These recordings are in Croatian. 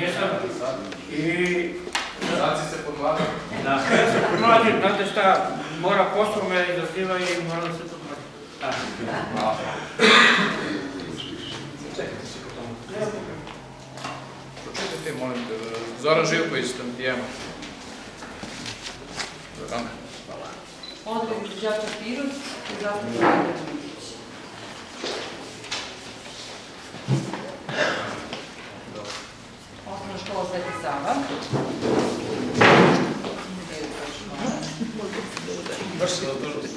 Jesam. I Znači se podmladio. da, pomladim, znate šta, mora posao me i moram se pomladim. Da. Pročitajte, molim te, Zoran Živković, Tantijema. Odbor izvođača Pirot i zastupnik zadužili.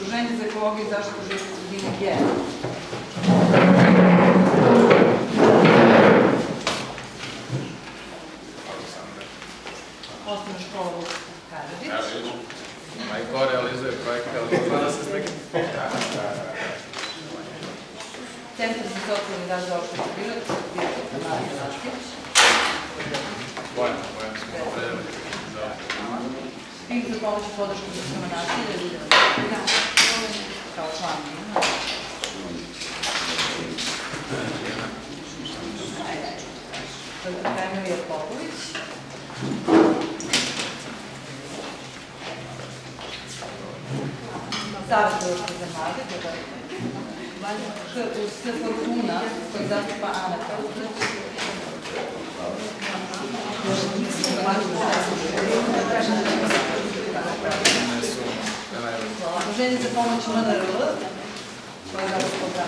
Udruženje, za ekologiju i zaštitu životne sredine. Aleksandar. Osnovna škola. Karadžić. Majko realizuje projekte, ali zna da se s nekim... Centar za socijalni rad za opštinu Pirot. Pirot Marija. Da. Pink za pomoć i podršku diskriminaciji, da vidimo kao član njima. Emilija Popović. Savjet društva za mlade, K-U-S-K-U-N-A, Você zastupa Anaka. Ženi za pomoć MNRL, koja ga gospoda.